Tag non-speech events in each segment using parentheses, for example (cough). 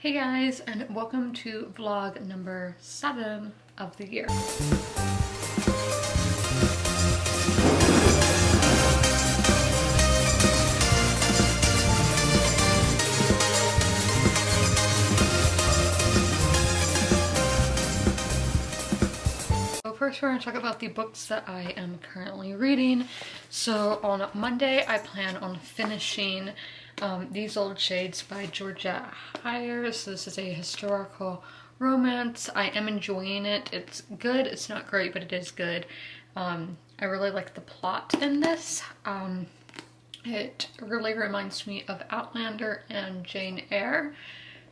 Hey guys, and welcome to vlog number seven of the year. First we're going to talk about the books that I am currently reading. So on Monday I plan on finishing um, These Old Shades by Georgette Heyer. This is a historical romance. I am enjoying it. It's good. It's not great, but it is good. Um, I really like the plot in this. Um, it really reminds me of Outlander and Jane Eyre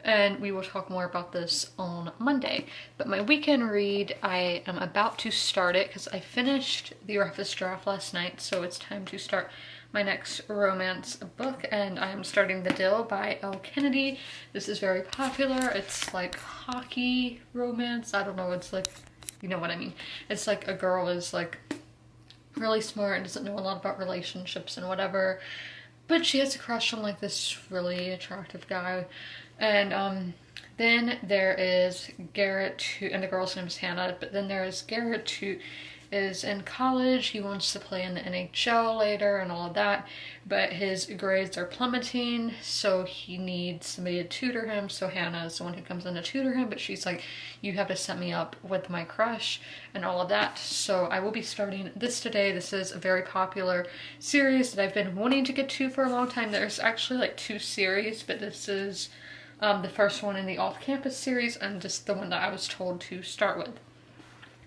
and we will talk more about this on Monday. But my weekend read, I am about to start it because I finished the roughest draft last night, so it's time to start my next romance book and I'm starting The Deal by Elle Kennedy. This is very popular. It's like hockey romance. I don't know, it's like, you know what I mean. It's like a girl is like really smart and doesn't know a lot about relationships and whatever. But she has a crush on like this really attractive guy. And um then there is Garrett who and the girl's name is Hannah, but then there is Garrett who is in college. He wants to play in the NHL later and all of that, but his grades are plummeting, so he needs somebody to tutor him. So Hannah is the one who comes in to tutor him, but she's like, You have to set me up with my crush and all of that. So I will be starting this today. This is a very popular series that I've been wanting to get to for a long time. There's actually like two series, but this is um, the first one in the off campus series and just the one that I was told to start with.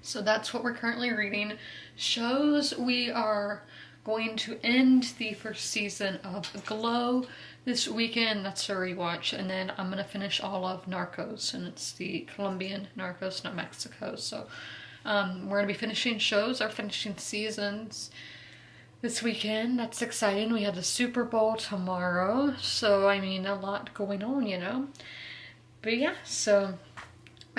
So that's what we're currently reading. Shows we are going to end the first season of Glow this weekend. That's a rewatch. And then I'm going to finish all of Narcos. And it's the Colombian Narcos, not Mexico. So um, we're going to be finishing shows, our finishing seasons this weekend. That's exciting. We have the Super Bowl tomorrow. So, I mean, a lot going on, you know. But yeah, so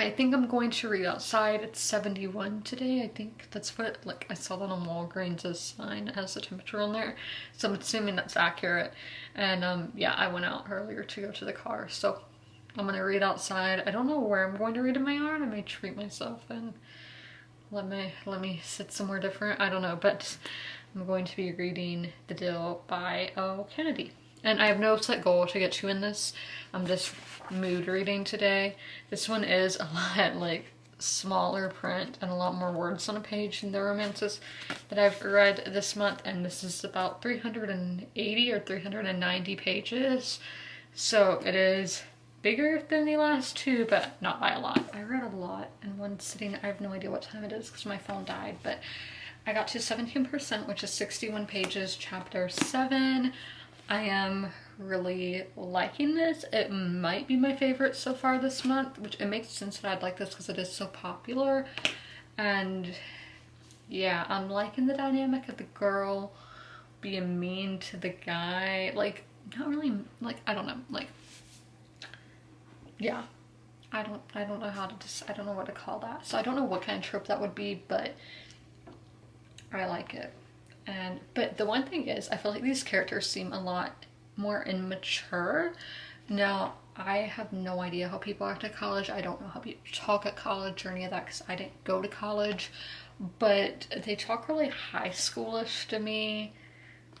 I think I'm going to read outside. It's 71 today. I think that's what, like, I saw that on Walgreens' sign. It has the temperature on there. So I'm assuming that's accurate. And um, yeah, I went out earlier to go to the car. So I'm going to read outside. I don't know where I'm going to read in my yard. I may treat myself and let me, let me sit somewhere different. I don't know, but I'm going to be reading The Deal by Elle Kennedy. And I have no set goal to get to in this. I'm just mood reading today. This one is a (laughs) lot like smaller print and a lot more words on a page than the romances that I've read this month. And this is about 380 or 390 pages. So it is bigger than the last two, but not by a lot. I read a lot in one sitting. I have no idea what time it is because my phone died, but I got to 17%, which is 61 pages, chapter 7. I am really liking this. It might be my favorite so far this month, which it makes sense that I'd like this because it is so popular. And yeah, I'm liking the dynamic of the girl being mean to the guy. Like, not really, like, I don't know, like, yeah. I don't, I don't know how to just, I don't know what to call that. So I don't know what kind of trope that would be, but I like it. And, but the one thing is, I feel like these characters seem a lot more immature. Now, I have no idea how people act at college. I don't know how people talk at college or any of that because I didn't go to college. But they talk really high schoolish to me.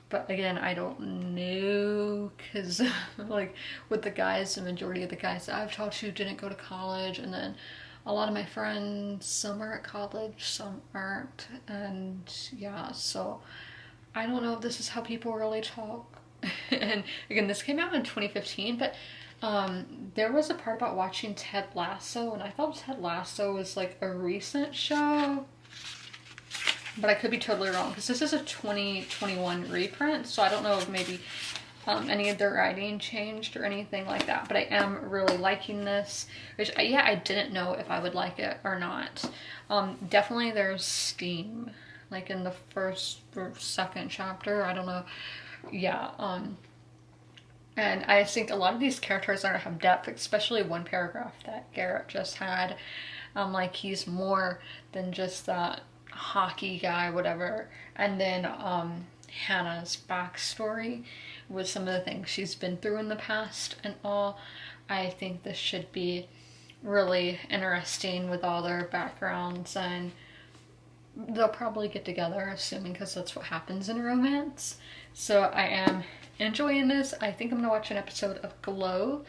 But again, I don't know because (laughs) like with the guys, the majority of the guys I've talked to didn't go to college. And then a lot of my friends, some are at college, some aren't. And yeah, so I don't know if this is how people really talk (laughs) and again, this came out in 2015, but um, there was a part about watching Ted Lasso, and I thought Ted Lasso was like a recent show, but I could be totally wrong because this is a 2021 reprint, so I don't know if maybe um, any of the writing changed or anything like that, but I am really liking this, which I, yeah, I didn't know if I would like it or not. Um, definitely there's steam, like in the first or second chapter, I don't know yeah um and I think a lot of these characters are have depth, especially one paragraph that Garrett just had. Um, like he's more than just that hockey guy, whatever. And then um, Hannah's backstory with some of the things she's been through in the past and all. I think this should be really interesting with all their backgrounds and they'll probably get together assuming because that's what happens in romance so i am enjoying this. I think i'm gonna watch an episode of glow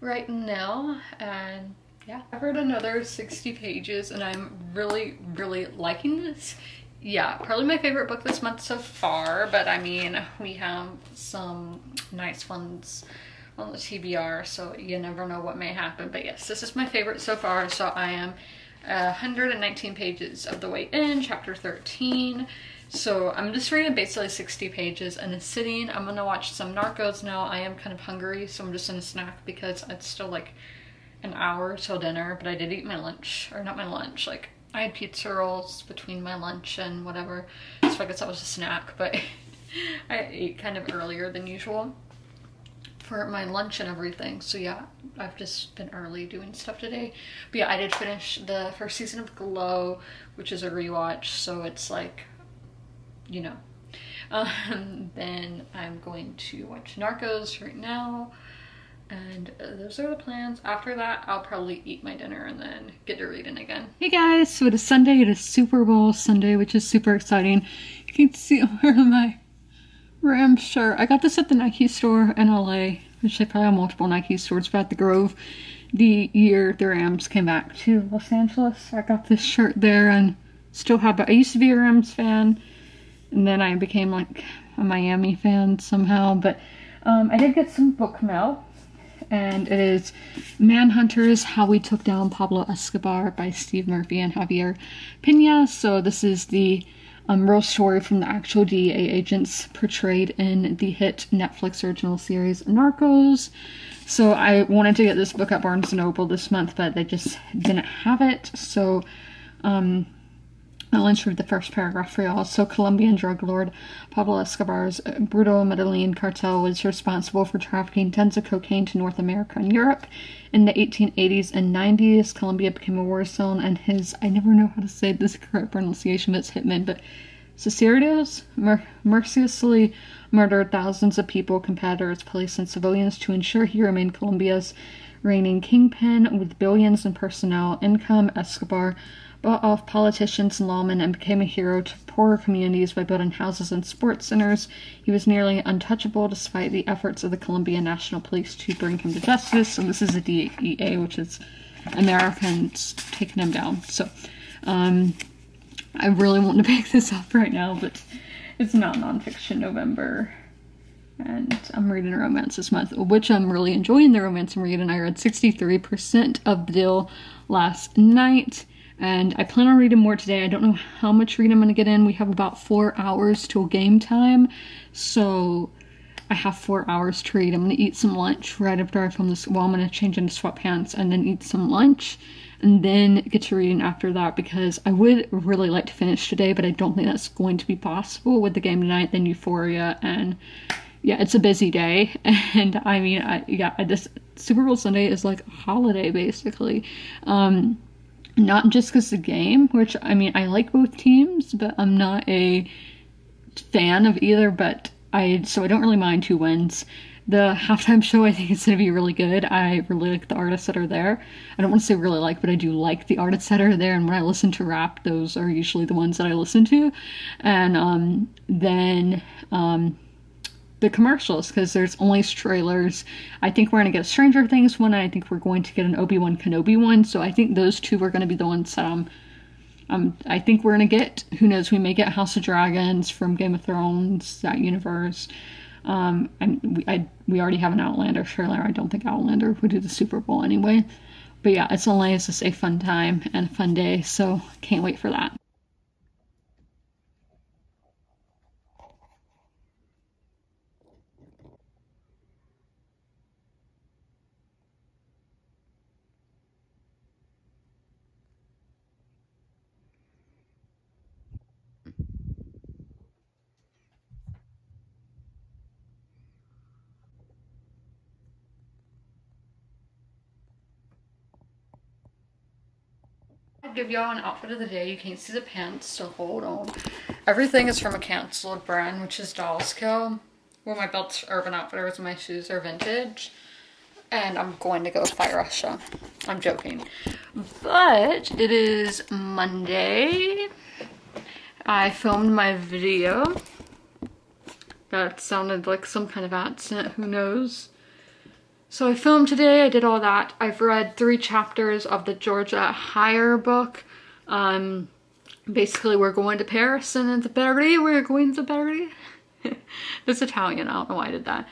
right now and yeah. I've read another 60 pages and i'm really really liking this. Yeah probably my favorite book this month so far but i mean we have some nice ones on the tbr so you never know what may happen. But yes this is my favorite so far so i am 119 pages of the way in, chapter 13. So I'm just reading basically 60 pages and it's sitting. I'm gonna watch some Narcos now. I am kind of hungry, so I'm just gonna snack because it's still like an hour till dinner, but I did eat my lunch, or not my lunch, like I had pizza rolls between my lunch and whatever, so I guess that was a snack, but (laughs) I ate kind of earlier than usual for my lunch and everything. So yeah, I've just been early doing stuff today. But yeah, I did finish the first season of Glow, which is a rewatch. So it's like, you know. (laughs) Um, then I'm going to watch Narcos right now. And those are the plans. After that, I'll probably eat my dinner and then get to reading again. Hey guys, so it is Sunday. It is Super Bowl Sunday, which is super exciting. You can see (laughs) where am Rams shirt. I got this at the Nike store in LA, which they probably have multiple Nike stores, but at the Grove, the year the Rams came back to Los Angeles, I got this shirt there and still have it. I used to be a Rams fan, and then I became like a Miami fan somehow, but um, I did get some book mail, and it is Manhunters How We Took Down Pablo Escobar by Steve Murphy and Javier Peña. So this is the um, real story from the actual DEA agents portrayed in the hit Netflix original series Narcos. So I wanted to get this book at Barnes & Noble this month, but they just didn't have it. So um, I'll insert the first paragraph for y'all. So, Colombian drug lord Pablo Escobar's brutal Medellin cartel was responsible for trafficking tons of cocaine to North America and Europe. In the 1880s and 90s, Colombia became a war zone, and his, I never know how to say this (laughs) correct pronunciation, but it's hitman, but sicarios mer- mercilessly murdered thousands of people, competitors, police, and civilians to ensure he remained Colombia's reigning kingpin with billions in personnel income. Escobar bought off politicians and lawmen and became a hero to poorer communities by building houses and sports centers. He was nearly untouchable despite the efforts of the Colombian National Police to bring him to justice. And this is the DEA, which is Americans taking him down. So, um, I really want to (laughs) pick this up right now, but it's not nonfiction November. And I'm reading a romance this month, which I'm really enjoying the romance I'm reading. I read 63% of the deal last night and I plan on reading more today. I don't know how much reading I'm going to get in. We have about four hours till game time, so I have four hours to read. I'm going to eat some lunch right after I film this. Well, I'm going to change into sweatpants and then eat some lunch and then get to reading after that because I would really like to finish today, but I don't think that's going to be possible with the game tonight, then Euphoria, and yeah, it's a busy day. (laughs) And I mean, I, yeah, this Super Bowl Sunday is like a holiday basically. Um, not just because the game, which I mean, I like both teams, but I'm not a fan of either. But I so I don't really mind who wins. The halftime show I think is going to be really good. I really like the artists that are there. I don't want to say really like, but I do like the artists that are there. And when I listen to rap, those are usually the ones that I listen to. And um, then um, the commercials because there's only trailers. I think we're going to get Stranger Things one, and I think we're going to get an Obi Wan Kenobi one. So I think those two are going to be the ones that um, um, I think we're going to get. Who knows? We may get House of Dragons from Game of Thrones, that universe. Um, and we, I, we already have an Outlander trailer. I don't think Outlander would do the Super Bowl anyway. But yeah, it's only it's just a fun time and a fun day, so can't wait for that. Give y'all an outfit of the day. You can't see the pants, so hold on. Everything is from a canceled brand, which is Dolls Kill. Well, my belt's Urban Outfitters and my shoes are vintage. and I'm going to go fight Russia. I'm joking. But it is Monday. I filmed my video. That sounded like some kind of accent, who knows. So I filmed today, I did all that. I've read three chapters of the Georgette Heyer book. Um, basically we're going to Paris and it's Paris, we're going to Paris. (laughs) it's Italian, I don't know why I did that.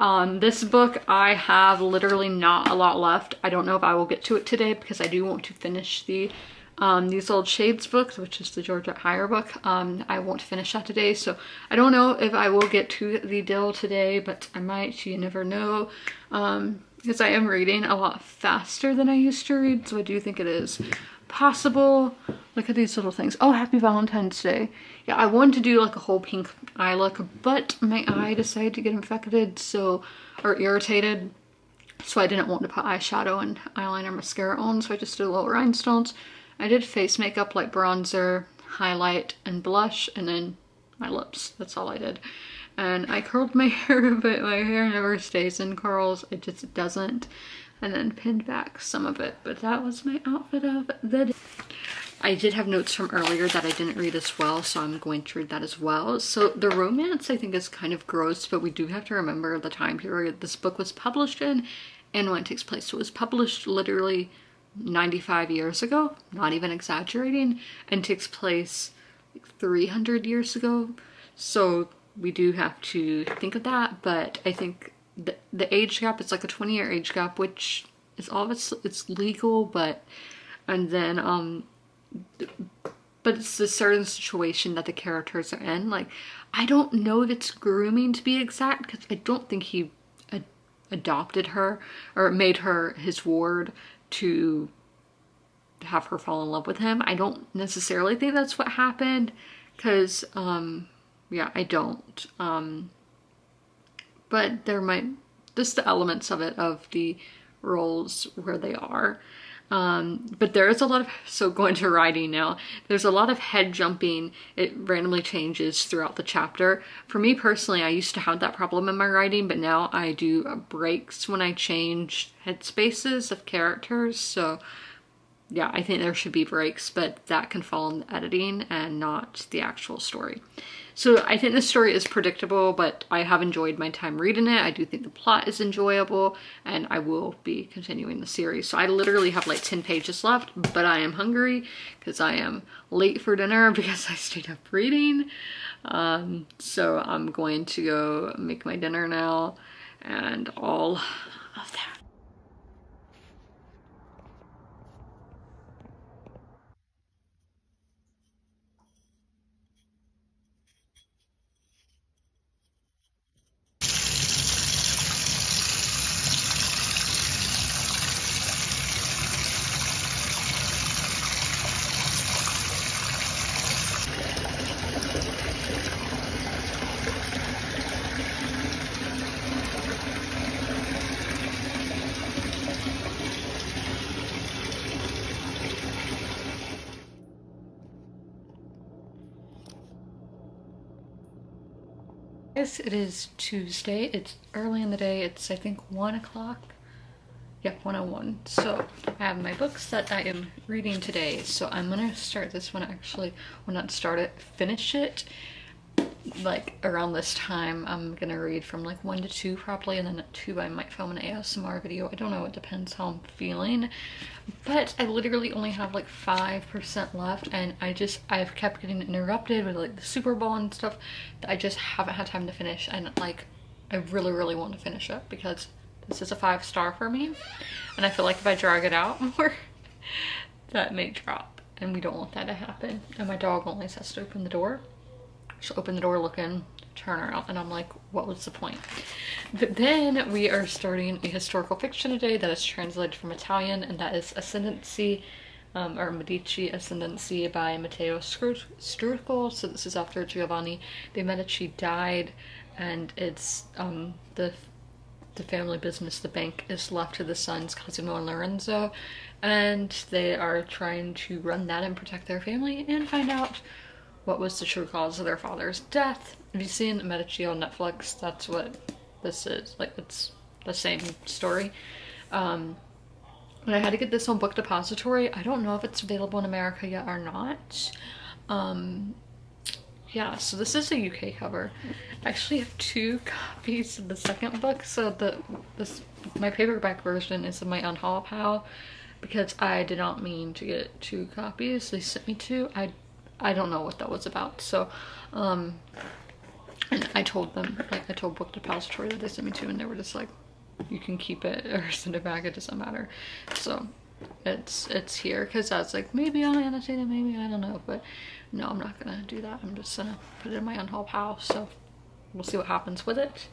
Um, this book, I have literally not a lot left. I don't know if I will get to it today because I do want to finish the um, These Old Shades books, which is the Georgette Heyer book. Um, I won't finish that today, so I don't know if I will get to the Deal today, but I might, you never know. Um, because I am reading a lot faster than I used to read, so I do think it is possible. Look at these little things. Oh, happy Valentine's Day. Yeah, I wanted to do like a whole pink eye look, but my eye decided to get infected, so, or irritated. So I didn't want to put eyeshadow and eyeliner mascara on, so I just did little rhinestones. I did face makeup like bronzer, highlight, and blush, and then my lips. That's all I did. And I curled my (laughs) hair, but my hair never stays in curls. It just doesn't and then pinned back some of it. But that was my outfit of the day. I did have notes from earlier that I didn't read as well, so I'm going to read that as well. So the romance I think is kind of gross, but we do have to remember the time period this book was published in and when it takes place. So it was published literally 95 years ago, not even exaggerating, and takes place 300 years ago. So we do have to think of that, but I think the, the age gap it's like a 20 year age gap which is obviously it's legal but and then um but it's a certain situation that the characters are in like i don't know if it's grooming to be exact because i don't think he ad adopted her or made her his ward to have her fall in love with him i don't necessarily think that's what happened because um yeah i don't um but there might just the elements of it of the roles where they are. Um, but there is a lot of, so going to writing now, there's a lot of head jumping. It randomly changes throughout the chapter. For me personally, I used to have that problem in my writing, but now I do breaks when I change head spaces of characters. So yeah, I think there should be breaks, but that can fall in editing and not the actual story. So I think the story is predictable, but I have enjoyed my time reading it. I do think the plot is enjoyable and I will be continuing the series. So I literally have like 10 pages left, but I am hungry because I am late for dinner (laughs) because I stayed up reading. Um, so I'm going to go make my dinner now and all of that. It is Tuesday. It's early in the day. It's, I think, 1 o'clock. Yeah, 101. So I have my books that I am reading today. So I'm going to start this one actually. Well, not start it, finish it like around this time I'm gonna read from like one to two probably and then at two I might film an ASMR video. I don't know, it depends how I'm feeling. But I literally only have like 5% left and I just, I've kept getting interrupted with like the Super Bowl and stuff that I just haven't had time to finish and like I really, really want to finish it because this is a five star for me. And I feel like if I drag it out (laughs) more, that may drop and we don't want that to happen. And my dog only has to open the door She'll open the door looking, turn her out, and I'm like, what was the point? But then we are starting a historical fiction today that is translated from Italian, and that is Ascendancy, um, or Medici Ascendancy by Matteo Strukul. So this is after Giovanni de Medici died, and it's um, the the family business, the bank, is left to the sons Cosimo and Lorenzo, and they are trying to run that and protect their family and find out what was the true cause of their father's death. Have you seen the Medici on Netflix? That's what this is. Like, it's the same story. Um, but I had to get this on Book Depository. I don't know if it's available in America yet or not. Um, yeah, so this is a UK cover. I actually have two (laughs) copies of the second book. So the this my paperback version is in my Unhaul pal because I did not mean to get two copies. They sent me two. I I don't know what that was about. So um and I told them, like I told Book Depository that they sent me to and they were just like, you can keep it (laughs) or send it back, it doesn't matter. So it's it's here because I was like, maybe I'll annotate it, maybe I don't know. But no, I'm not gonna do that. I'm just gonna put it in my unhaul pile. So we'll see what happens with it.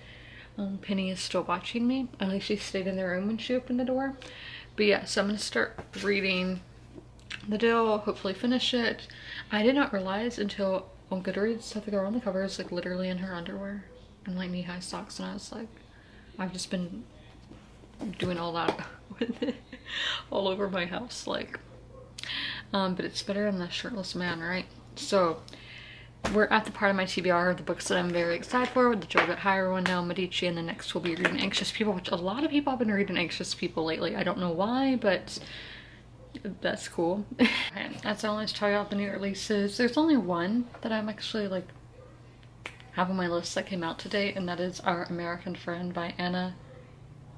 Um, Penny is still watching me. At least she stayed in the room when she opened the door. But yeah, so I'm gonna start reading the deal, hopefully finish it. I did not realize until on Goodreads that the girl on the cover is like literally in her underwear and like knee-high socks and I was like, I've just been doing all that (laughs) with it all over my house like um but it's better than the shirtless man right so we're at the part of my TBR, of the books that I'm very excited for, with the Georgette Heyer one now, Medici, and the next will be reading Anxious People, which a lot of people have been reading Anxious People lately. I don't know why, but that's cool. (laughs) That's all I tell you the new releases. There's only one that I'm actually like have on my list that came out today, and that is Our American Friend by Anna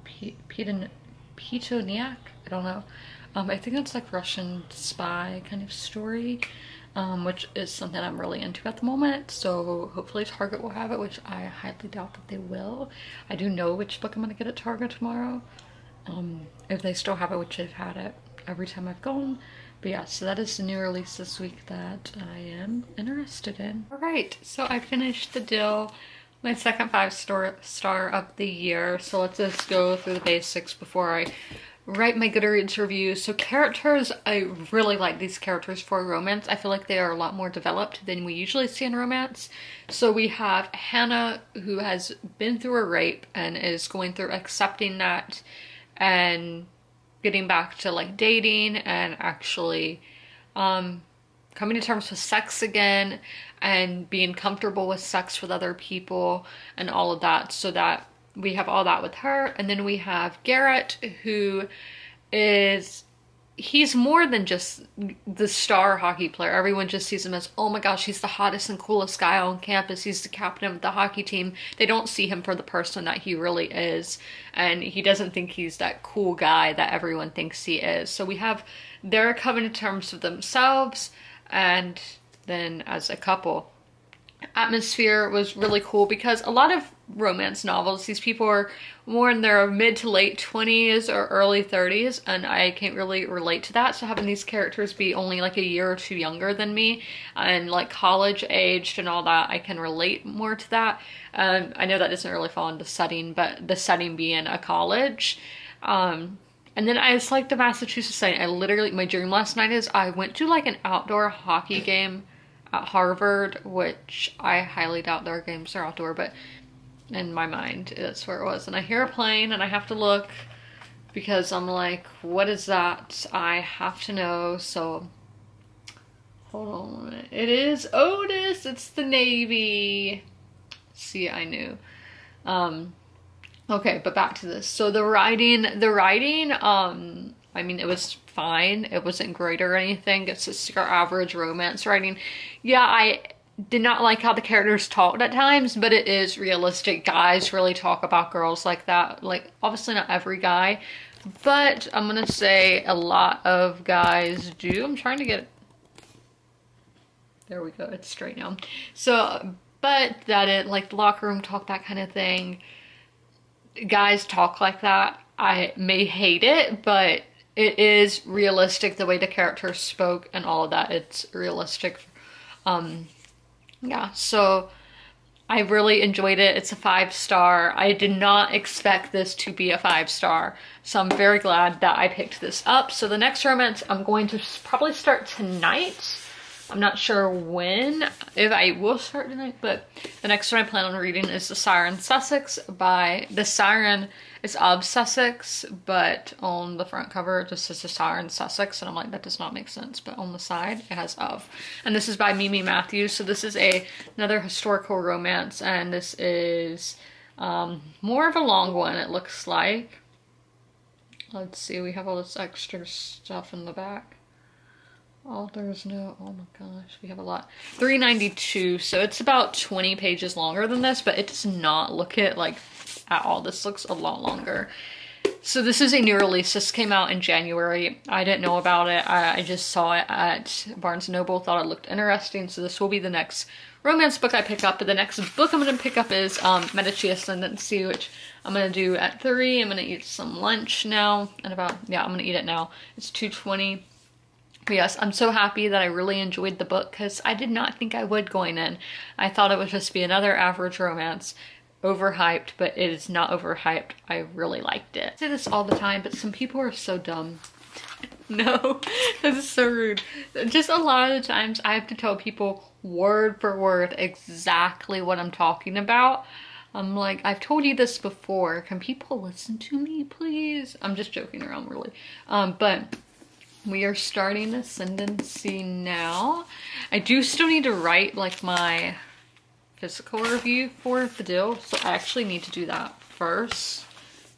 P Pitoniak. I don't know. Um, I think it's like Russian spy kind of story, um, which is something I'm really into at the moment. So hopefully Target will have it, which I highly doubt that they will. I do know which book I'm gonna get at Target tomorrow. Um, if they still have it, which they've had it every time I've gone. But yeah, so that is the new release this week that I am interested in. All right, so I finished the deal, my second five star star of the year. So let's just go through the basics before I write my Goodreads review. So characters, I really like these characters for romance. I feel like they are a lot more developed than we usually see in romance. So we have Hannah who has been through a rape and is going through accepting that and getting back to like dating and actually um, coming to terms with sex again and being comfortable with sex with other people and all of that so that we have all that with her. And then we have Garrett who is he's more than just the star hockey player. Everyone just sees him as, oh my gosh, he's the hottest and coolest guy on campus. He's the captain of the hockey team. They don't see him for the person that he really is. And he doesn't think he's that cool guy that everyone thinks he is. So we have their coming to terms with themselves and then as a couple. Atmosphere was really cool because a lot of romance novels. These people are more in their mid to late 20s or early 30s, and I can't really relate to that. So having these characters be only like a year or two younger than me and like college aged and all that, I can relate more to that. Um, I know that doesn't really fall into setting, but the setting being a college. Um, and then I just like the Massachusetts setting. I literally, my dream last night is I went to like an outdoor hockey game at Harvard, which I highly doubt their games are outdoor, but in my mind. That's where it was. And I hear a plane and I have to look because I'm like, what is that? I have to know. So hold on It is Otis. It's the Navy. See, I knew. Um, okay, but back to this. So the writing, the writing, um, I mean, it was fine. It wasn't great or anything. It's just your average romance writing. Yeah, I did not like how the characters talked at times, but it is realistic. Guys really talk about girls like that. Like, obviously not every guy, but I'm gonna say a lot of guys do. I'm trying to get There we go, it's straight now. So, but that it, like locker room talk, that kind of thing. Guys talk like that. I may hate it, but it is realistic the way the characters spoke and all of that. It's realistic. Um, yeah, so I really enjoyed it. It's a five star. I did not expect this to be a five star. So I'm very glad that I picked this up. So the next romance I'm going to probably start tonight. I'm not sure when, if I will start tonight, but the next one I plan on reading is The Siren Sussex by The Siren it's of Sussex, but on the front cover it just says the Siren Sussex, and I'm like, that does not make sense. But on the side, it has of. And this is by Mimi Matthews, so this is a another historical romance, and this is Um, more of a long one, it looks like. Let's see, we have all this extra stuff in the back. Oh, there's no, oh my gosh, we have a lot. 392, so it's about 20 pages longer than this, but it does not look it like at all. This looks a lot longer. So this is a new release. This came out in January. I didn't know about it. I, I just saw it at Barnes & Noble, thought it looked interesting, so this will be the next romance book I pick up. But the next book I'm going to pick up is um, Medici Ascendancy, which I'm going to do at 3. I'm going to eat some lunch now, and about, yeah, I'm going to eat it now. It's 2.20 yes, I'm so happy that I really enjoyed the book because I did not think I would going in. I thought it would just be another average romance, overhyped, but it is not overhyped. I really liked it. I say this all the time, but some people are so dumb. (laughs) no, (laughs) that is so rude. Just a lot of the times I have to tell people word for word exactly what I'm talking about. I'm like, I've told you this before. Can people listen to me, please? I'm just joking around, really. Um, but we are starting Ascendancy now. I do still need to write like my physical review for the deal, so I actually need to do that first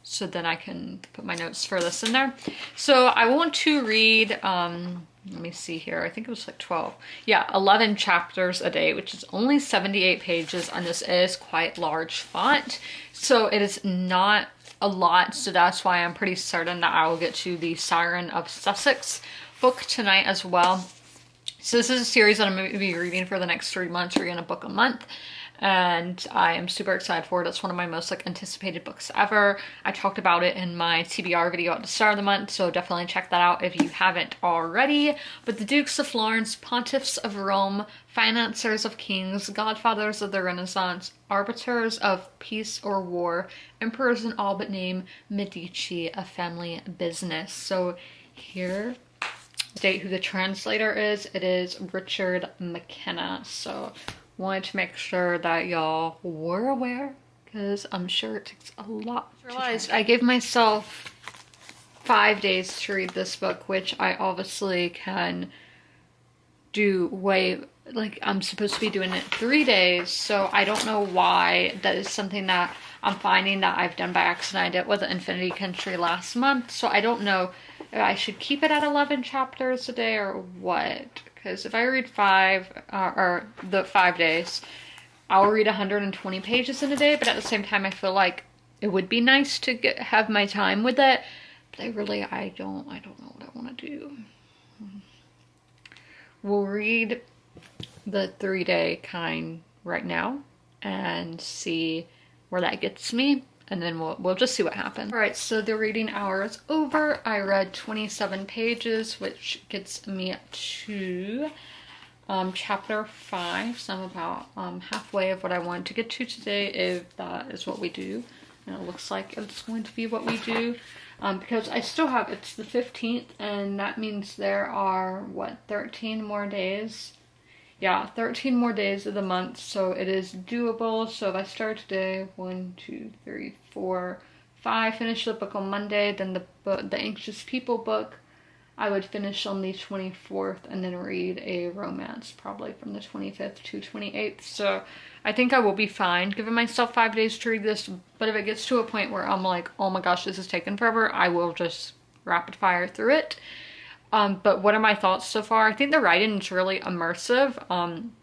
so then I can put my notes for this in there. So I want to read, um, let me see here, I think it was like 12. Yeah, 11 chapters a day, which is only 78 pages, and this is quite large font. So it is not a lot, so that's why I'm pretty certain that I will get to the Siren of Sussex book tonight as well. So this is a series that I'm going to be reading for the next three months, reading a book a month and I am super excited for it. It's one of my most like anticipated books ever. I talked about it in my TBR video at the start of the month, so definitely check that out if you haven't already. But the Dukes of Florence, Pontiffs of Rome, Financiers of Kings, Godfathers of the Renaissance, Arbiters of Peace or War, Emperors in all but name, Medici, a family business. So here state who the translator is. It is Richard McKenna. So wanted to make sure that y'all were aware because I'm sure it takes a lot. I realized I gave myself five days to read this book, which I obviously can do way like I'm supposed to be doing it three days, so I don't know why that is something that I'm finding that I've done by accident. I did with Infinity Country last month, so I don't know if I should keep it at 11 chapters a day or what because if I read five uh, or the five days, I'll read 120 pages in a day. But at the same time, I feel like it would be nice to get, have my time with it. But I really, I don't, I don't know what I want to do. We'll read the three day kind right now and see where that gets me and then we'll, we'll just see what happens. All right, so the reading hour is over. I read 27 pages, which gets me to um, chapter 5. So I'm about um, halfway of what I wanted to get to today, if that is what we do. And it looks like it's going to be what we do. Um, because I still have, it's the 15th, and that means there are, what, 13 more days yeah, 13 more days of the month, so it is doable. So if I start today, one, two, three, four, five, finish the book on Monday, then the the Anxious People book, I would finish on the 24th and then read a romance probably from the 25th to 28th. So I think I will be fine giving myself five days to read this. But if it gets to a point where I'm like, oh my gosh, this is taking forever, I will just rapid fire through it. Um, but what are my thoughts so far? I think the writing is really immersive. Um,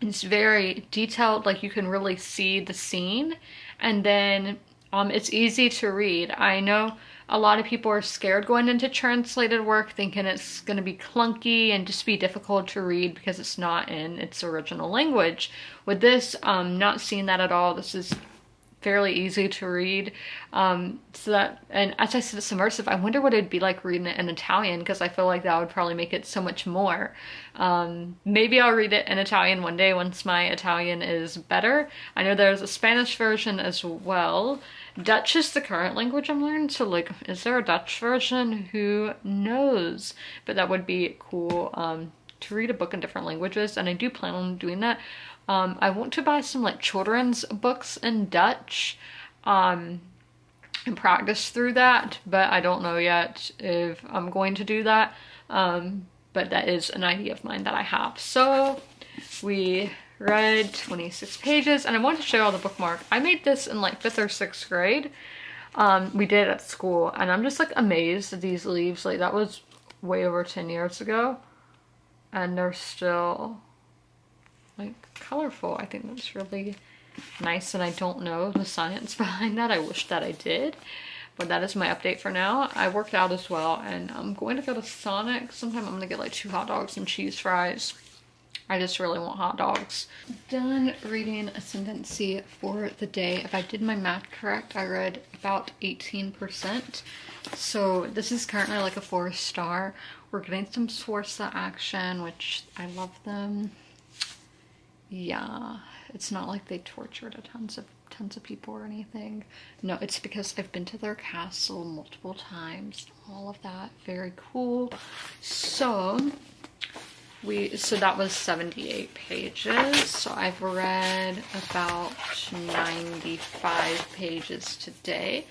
it's very detailed, like you can really see the scene. And then um, it's easy to read. I know a lot of people are scared going into translated work thinking it's going to be clunky and just be difficult to read because it's not in its original language. With this, um, not seeing that at all. This is fairly easy to read. Um, so that, and as I said, it's immersive. I wonder what it'd be like reading it in Italian because I feel like that would probably make it so much more. Um, maybe I'll read it in Italian one day once my Italian is better. I know there's a Spanish version as well. Dutch is the current language I'm learning, so like, is there a Dutch version? Who knows? But that would be cool um, to read a book in different languages, and I do plan on doing that. Um, I want to buy some like children's books in Dutch um, and practice through that, but I don't know yet if I'm going to do that. Um, but that is an idea of mine that I have. So we read 26 pages and I wanted to show you all the bookmark. I made this in like fifth or sixth grade. Um, we did at school and I'm just like amazed at these leaves. Like that was way over 10 years ago and they're still like colorful. I think that's really nice and I don't know the science (laughs) behind that. I wish that I did. But that is my update for now. I worked out as well and I'm going to go to Sonic. Sometime I'm gonna get like two hot dogs and cheese fries. I just really want hot dogs. Done reading Ascendancy for the day. If I did my math correct, I read about 18%. So this is currently like a four star. We're getting some Sforza action, which I love them. Yeah, it's not like they tortured a tons of tons of people or anything. No, it's because I've been to their castle multiple times. All of that, very cool. So we so that was 78 pages. So I've read about 95 pages today.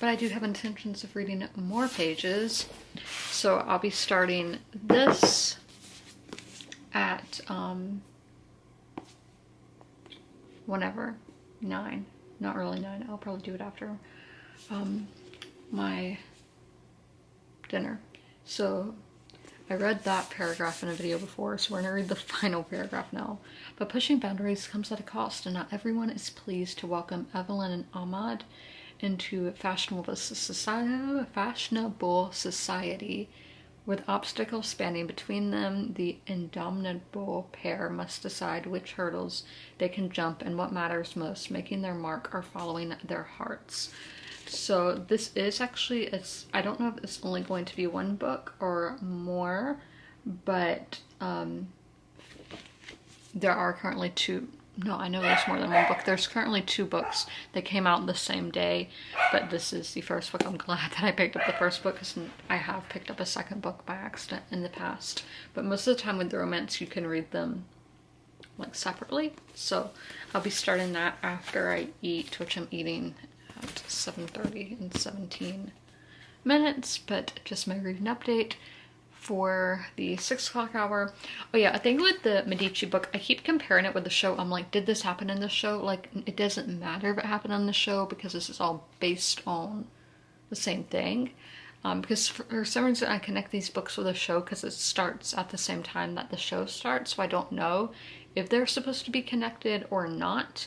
But I do have intentions of reading more pages. So I'll be starting this at um whenever. Nine. Not really nine. I'll probably do it after um, my dinner. So i read that paragraph in a video before so we're gonna read the (laughs) final paragraph now. But pushing boundaries comes at a cost and not everyone is pleased to welcome evelyn and ahmad into fashionable society fashionable society with obstacles spanning between them, the indomitable pair must decide which hurdles they can jump and what matters most, making their mark or following their hearts. So this is actually, it's, I don't know if it's only going to be one book or more, but um, there are currently two no, I know there's more than one book. There's currently two books that came out the same day, but this is the first book. I'm glad (laughs) that I picked up the first book because I have picked up a second book by accident in the past. But most of the time with the romance, you can read them like separately. So I'll be starting that after I eat, which I'm eating at 7.30 in 17 minutes, but just my reading update for the six o'clock hour. Oh yeah, I think with the Medici book, I keep comparing it with the show. I'm like, did this happen in the show? Like, it doesn't matter if it happened on the show because this is all based on the same thing. Um, because for, some reason I connect these books with the show because it starts at the same time that the show starts, so I don't know if they're supposed to be connected or not.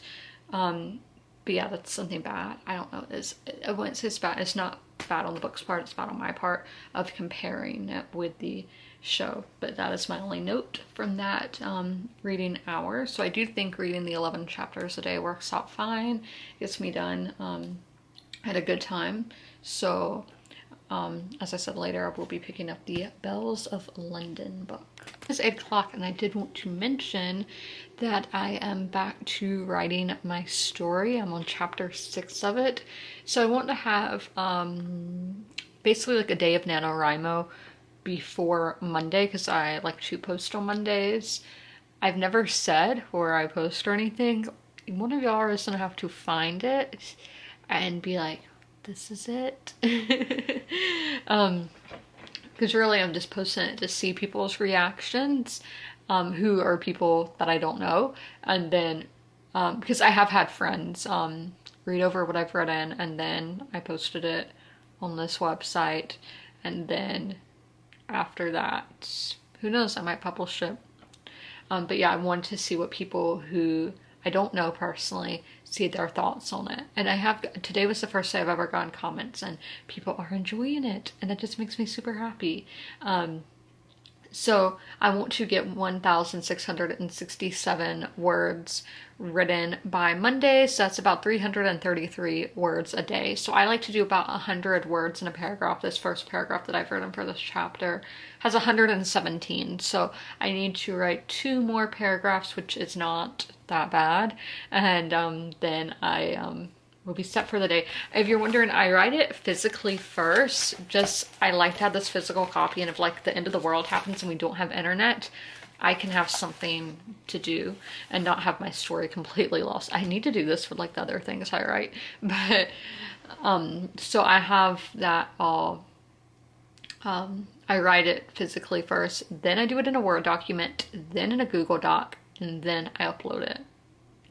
Um, but yeah, that's something bad. I don't know. It's, I wouldn't say it's bad. It's not bad on the book's part, it's bad on my part of comparing it with the show. But that is my only note from that um, reading hour. So I do think reading the 11 chapters a day works out fine, gets me done. Um, had a good time. So um, as I said later, I will be picking up the Belles of London book. It's 8 o'clock and I did want to mention that I am back to writing my story. I'm on chapter 6 of it. So I want to have um, basically like a day of NaNoWriMo before Monday because I like to post on Mondays. I've never said where I post or anything. One of y'all is gonna have to find it and be like, this is it. (laughs) um, because really I'm just posting it to see people's reactions, um, who are people that I don't know, and then um, because I have had friends um, read over what I've read in, and then I posted it on this website, and then after that, who knows, I might publish it. Um, but yeah, I wanted to see what people who I don't know personally see their thoughts on it. And I have, today was the first day I've ever gotten comments and people are enjoying it. And that just makes me super happy. Um, so I want to get 1,667 words written by Monday. So that's about 333 words a day. So I like to do about 100 words in a paragraph. This first paragraph that I've written for this chapter has 117. So I need to write two more paragraphs, which is not that bad. And um, then I um, will be set for the day. If you're wondering, I write it physically first. Just, I like to have this physical copy and if like the end of the world happens and we don't have internet, I can have something to do and not have my story (laughs) completely lost. I need to do this with like the other things I write. (laughs) But, um, so I have that all, um, I write it physically first, then I do it in a Word document, then in a Google Doc, and then I upload it.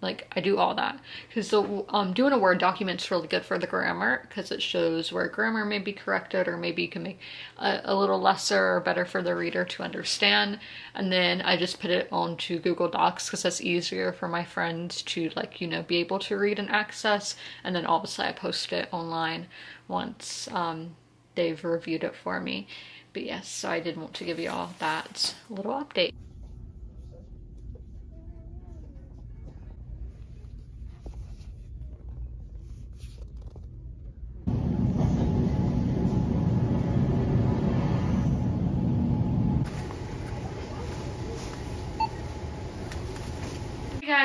Like I do all that because so um, doing a Word document's really good for the grammar because it shows where grammar may be corrected or maybe you can make a, a, little lesser or better for the reader to understand. And then I just put it onto Google Docs because that's easier for my friends to like you know be able to read and access. And then obviously I post it online once um, they've reviewed it for me. But yes, so I did want to give you all that little update.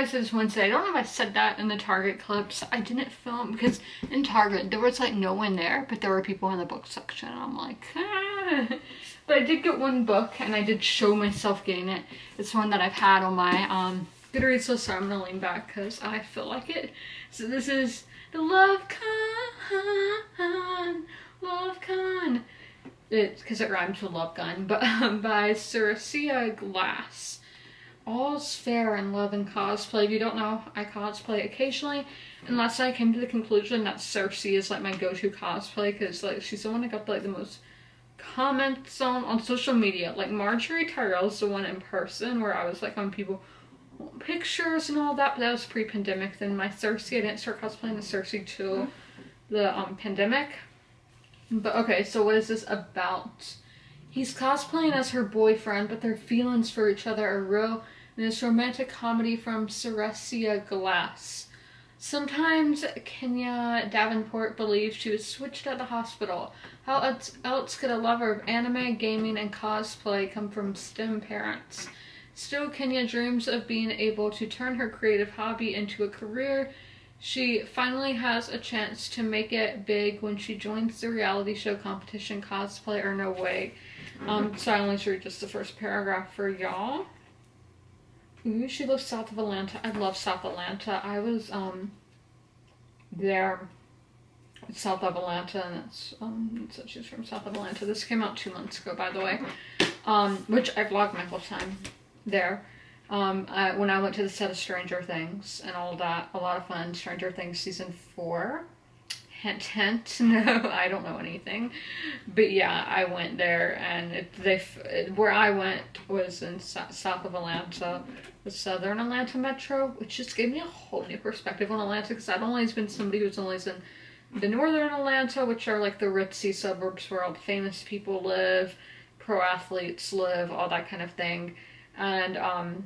Guys, it's Wednesday. I don't know if I said that in the Target clips. I didn't film because in Target there was like no one there, but there were people in the book section. I'm like, ah. (laughs) but I did get one book and I did show myself getting it. It's one that I've had on my um, Goodreads list, so I'm gonna lean back because I feel like it. So this is the Love Con, Love Con. It's because it rhymes with Love Gun, but (laughs) um, by Seressia Glass. All's fair in love and cosplay. If you don't know, I cosplay occasionally. Unless I came to the conclusion that Cersei is like my go-to cosplay because like she's the one that got like the most comments on on social media. Like Margaery Tyrell's the one in person where I was like on people pictures and all that, but that was pre-pandemic. Then my Cersei, I didn't start cosplaying the Cersei till the um pandemic. But okay, so what is this about? He's cosplaying as her boyfriend, but their feelings for each other are real this romantic comedy from Seressia Glass. Sometimes Kenya Davenport believes she was switched at the hospital. How else could a lover of anime, gaming, and cosplay come from STEM parents? Still, Kenya dreams of being able to turn her creative hobby into a career. She finally has a chance to make it big when she joins the reality show competition Cosplay or No Way. Um, so I only read just the first paragraph for y'all. Ooh, she lives south of Atlanta. I love South Atlanta. I was um there south of Atlanta and um so she's from south of Atlanta. This came out two months ago by the way. Um which I vlogged my whole time there. Um I, when I went to the set of Stranger Things and all that, a lot of fun. Stranger Things season four hint hint (laughs) no i don't know anything. But yeah i went there and it, they where i went was in south of atlanta the southern atlanta metro which just gave me a whole new perspective on atlanta because i've always been somebody who's always in the northern atlanta which are like the ritzy suburbs where all the famous people live pro athletes live all that kind of thing. And um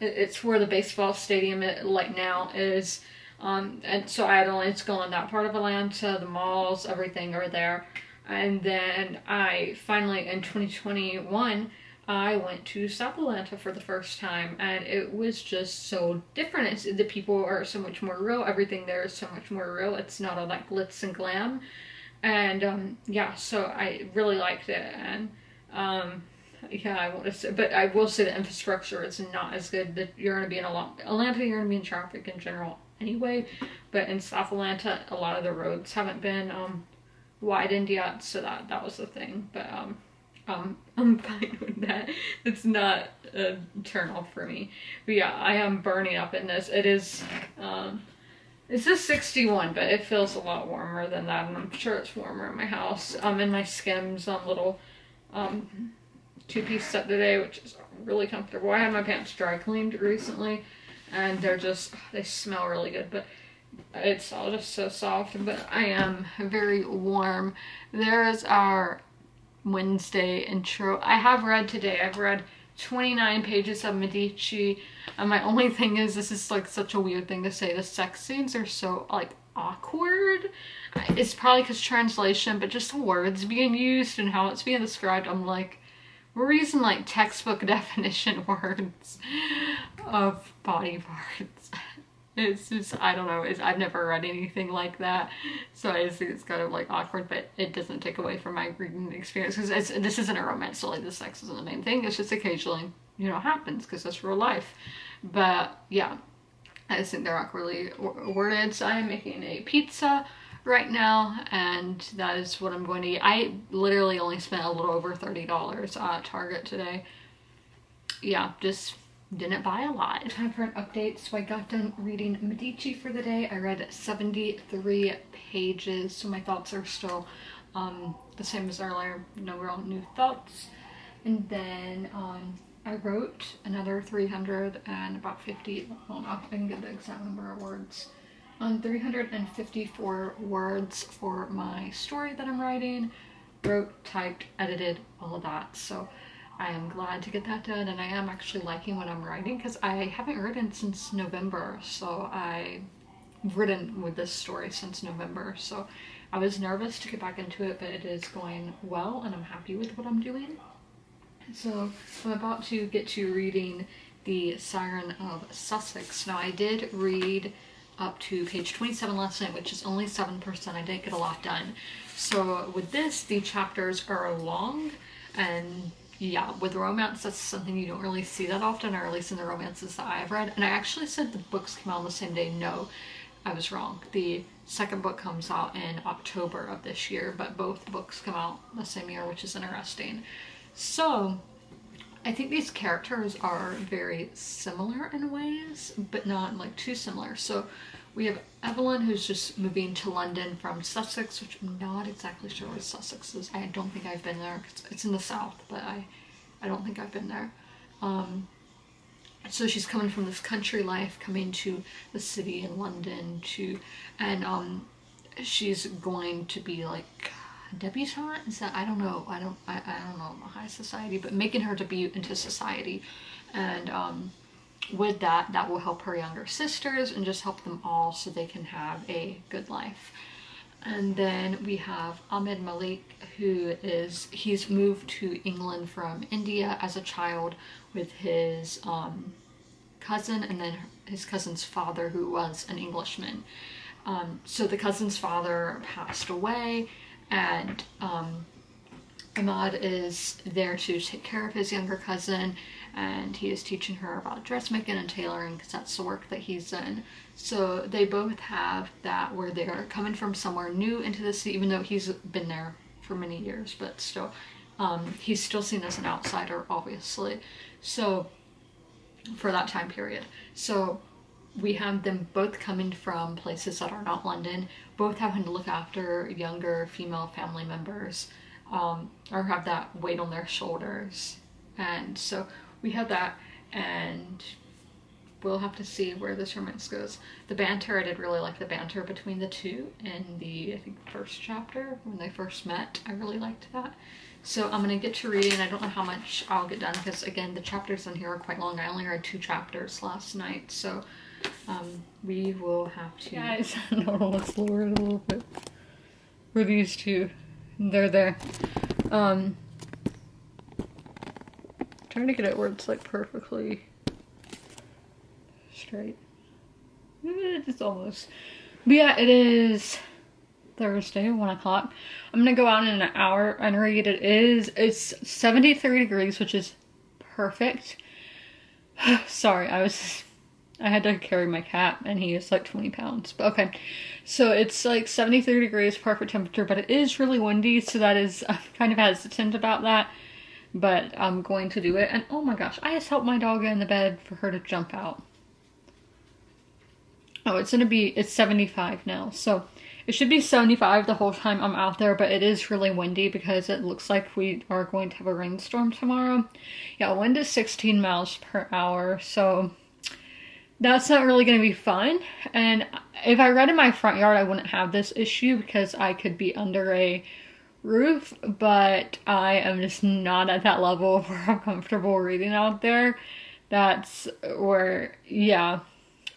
it, it's where the baseball stadium like now is um, and so I had only to go in that part of Atlanta, the malls, everything are there. And then I finally, in 2021, I went to South Atlanta for the first time, and it was just so different. It's, the people are so much more real. Everything there is so much more real. It's not all that glitz and glam, and um, yeah, so I really liked it. And um, yeah, I want to say, but I will say the infrastructure is not as good. That you're going to be in a lot Atlanta. You're going to be in traffic in general anyway. But in South Atlanta, a lot of the roads haven't been um, widened yet, so that that was the thing. But um, um, (laughs) I'm fine with that. It's not a turn off for me. But yeah, I am burning up in this. It is, um, it's a 61, but it feels a lot warmer than that, and I'm sure it's warmer in my house. I'm in my Skims on little um, two-piece set today, which is really comfortable. I had my pants dry cleaned recently, and they're just they smell really good but it's all just so soft. But I am very warm. There's our Wednesday intro. I have read today I've read 29 pages of Medici and my only thing is this is like such a weird thing to say the sex scenes are so like awkward. It's probably because translation but just the words being used and how it's being described I'm like we're using like textbook (laughs) definition words of body parts. (laughs) It's just, I don't know, I've never read anything like that, so I just think it's kind of like awkward, but it doesn't take away from my reading experience, because this isn't a romance story, the sex isn't the main thing, it's just occasionally, you know, happens, because that's real life. But, yeah, I just think they're awkwardly worded, so I am making a pizza right now and that is what I'm going to eat. I literally only spent a little over $30 at Target today. Yeah, just didn't buy a lot. Time for an update. So I got done reading Medici for the day. I read 73 pages, so my thoughts are still um, the same as earlier. No real new thoughts. And then um, I wrote another 300 and about 50, I don't know if I can get the exact number of words, um, 354 words for my story that I'm writing. Wrote, typed, edited, all of that. So I am glad to get that done and I am actually liking what I'm writing because I haven't written since November. So I've written with this story since November. So I was nervous to get back into it, but it is going well and I'm happy with what I'm doing. So I'm about to get to reading The Siren of Sussex. Now I did read up to page 27 last night, which is only 7%. I didn't get a lot done. So with this, the chapters are long and yeah, with romance, that's something you don't really see that often, or at least in the romances that I've read. And I actually said the books came out on the same day. No, I was wrong. The second book comes out in October of this year, but both books come out the same year, which is interesting. So, I think these characters are very similar in ways, but not like too similar. So, we have Evelyn who's just moving to London from Sussex, which I'm not exactly sure where Sussex is. I don't think I've been there. It's, it's in the south, but I, I don't think I've been there. Um, so she's coming from this country life, coming to the city in London to, and um, she's going to be like debutante. Is that I don't know. I don't. I, I don't know high society, but making her debut into society, and um, with that, that will help her younger sisters and just help them all so they can have a good life. And then we have Ahmad Malik, who is, he's moved to England from India as a child with his um, cousin and then his cousin's father, who was an Englishman. Um, so the cousin's father passed away, and um, Ahmad is there to take care of his younger cousin and he is teaching her about dressmaking and tailoring because that's the work that he's in. So they both have that where they're coming from somewhere new into the city, even though he's been there for many years, but still, um, he's still seen as an outsider, obviously. So for that time period. So we have them both coming from places that are not London, both having to look after younger female family members um, or have that weight on their shoulders. And so we have that and we'll have to see where this romance goes. The banter, I did really like the banter between the two in the, I think, first chapter when they first met. I really liked that. So I'm gonna get to reading. I don't know how much I'll get done because again, the chapters in here are quite long. I only read two chapters last night, so um, we will have to. Guys, (laughs) let's lower it a little bit. For these two, they're there. Um, trying to get it where it's like perfectly straight. It's almost. But yeah, it is Thursday, one o'clock. I'm gonna go out in an hour and read. It is it's 73 degrees, which is perfect. (sighs) Sorry, I was I had to carry my cat and he is like 20 pounds. But okay. So it's like 73 degrees, perfect temperature, but it is really windy, so that is (laughs) kind of hesitant about that but I'm going to do it. And oh my gosh, I just helped my dog get in the bed for her to jump out. Oh, it's gonna be, it's 75 now. So it should be 75 the whole time I'm out there, but it is really windy because it looks like we are going to have a rainstorm tomorrow. Yeah, wind is 16 miles per hour, so that's not really going to be fun. And if I read in my front yard, I wouldn't have this issue because I could be under a roof, but I am just not at that level where I'm comfortable reading out there. That's where, yeah,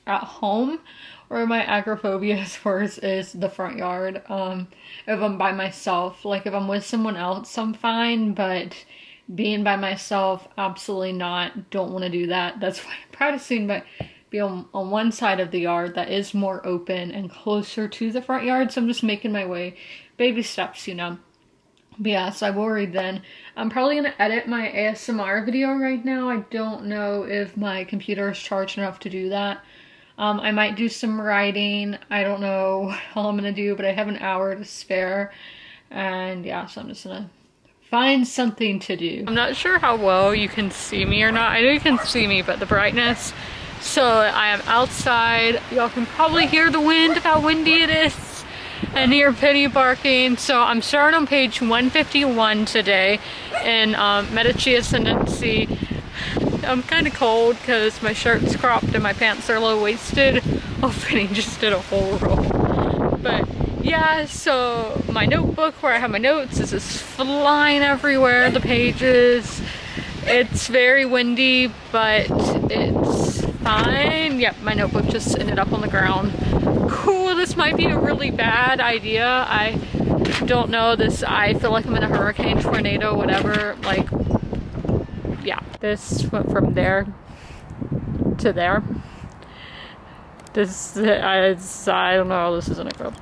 at home, where my agoraphobia (laughs) is worse is the front yard. Um, if I'm by myself, like if I'm with someone else, I'm fine, but being by myself, absolutely not. Don't want to do that. That's (laughs) why I'm practicing, but be on, on one side of the yard that is more open and closer to the front yard. So I'm just making my way, baby steps, you know. But yeah, so I will read then. I'm probably going to edit my ASMR video right now. I don't know if my computer is charged enough to do that. Um, I might do some writing. I don't know (laughs) how I'm going to do, but I have an hour to spare. And yeah, so I'm just going to find something to do. I'm not sure how well you can see me or not. I know you can see me, but the brightness. So I am outside. Y'all can probably hear the wind, how windy it is. And hear Penny barking. So I'm starting on page 151 today in um, Medici Ascendancy. I'm kind of cold because my shirt's cropped and my pants are low-waisted. (laughs) Oh, Penny just did a whole roll. But yeah, so my notebook where I have my notes is just flying everywhere, the pages. It's very windy, but it's fine. Yep, my notebook just ended up on the ground. (laughs) Cool, this might be a really bad idea. I don't know this, I feel like I'm in a hurricane, tornado, whatever. Like, yeah, this went from there to there. This, I, I don't know, this isn't a good.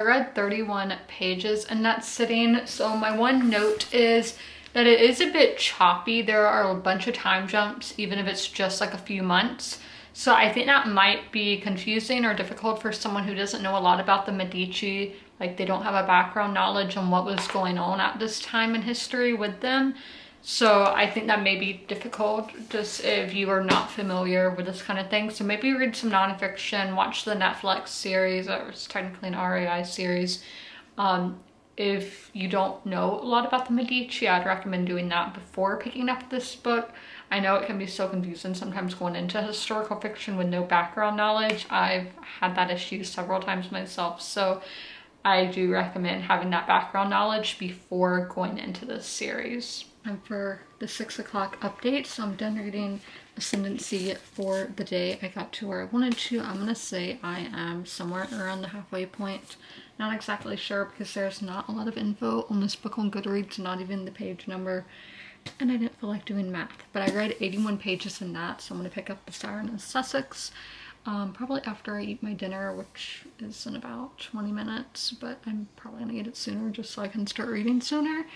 I read 31 pages in that sitting. So my one note is that it is a bit choppy. There are a bunch of time jumps, even if it's just like a few months. So I think that might be confusing or difficult for someone who doesn't know a lot about the Medici. Like they don't have a background knowledge on what was going on at this time in history with them. So I think that may be difficult just if you are not familiar with this kind of thing. So maybe read some nonfiction, watch the Netflix series, or it's technically an Rai series. Um, if you don't know a lot about the Medici, I'd recommend doing that before picking up this book. I know it can be so confusing sometimes going into historical fiction with no background knowledge. I've had that issue several times myself. So I do recommend having that background knowledge before going into this series. And for the six o'clock update, so I'm done reading Ascendancy for the day. I got to where I wanted to. I'm gonna say I am somewhere around the halfway point. Not exactly sure because there's not a lot of info on this book on Goodreads, not even the page number. And I didn't feel like doing math, but I read 81 pages in that, so I'm gonna pick up The Siren of Sussex um, probably after I eat my dinner, which is in about 20 minutes, but I'm probably gonna eat it sooner just so I can start reading sooner.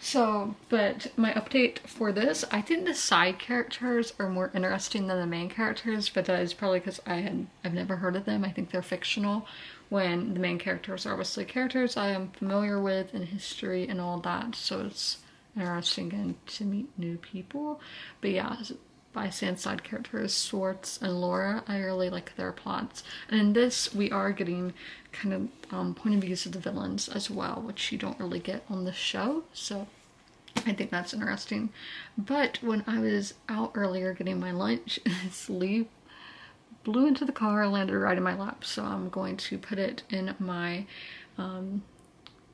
So, but my update for this, I think the side characters are more interesting than the main characters, but that is probably because I had I've never heard of them. I think they're fictional when the main characters are obviously characters I am familiar with in history and all that. So it's interesting getting to meet new people. But yeah, by side characters Schwartz and Laura. I really like their plots. And in this, we are getting kind of um, point of views of the villains as well, which you don't really get on the show. So I think that's interesting. But when I was out earlier getting my lunch, (laughs) this leaf blew into the car, landed right in my lap. So I'm going to put it in my um,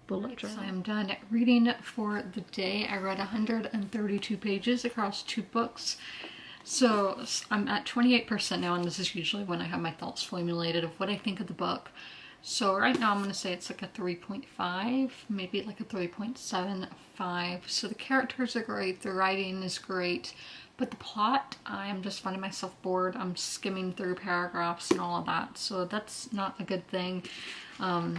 bullet journal. I am done reading for the day. I read 132 pages across two books. So I'm at 28% now, and this is usually when I have my thoughts formulated of what I think of the book. So right now I'm going to say it's like a 3.5, maybe like a 3.75. So the characters are great, the writing is great, but the plot, I'm just finding myself bored. I'm skimming through paragraphs and all of that, so that's not a good thing. Um,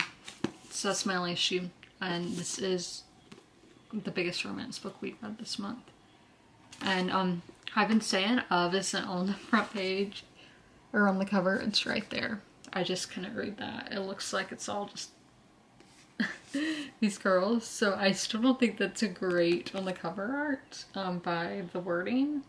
so that's my only issue, and this is the biggest romance book we've read this month. And um, I've been saying of isn't on the front page or on the cover. It's right there. I just couldn't read that. It looks like it's all just (laughs) these girls. So I still don't think that's a great on the cover art um, by the wording.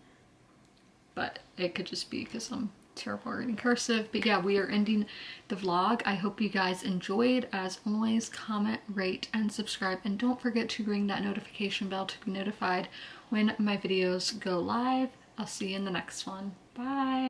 But it could just be because I'm terrible reading cursive. But yeah, we are ending the vlog. I hope you guys enjoyed. As always, comment, rate, and subscribe. And don't forget to ring that notification bell to be notified when my videos go live. I'll see you in the next one. Bye!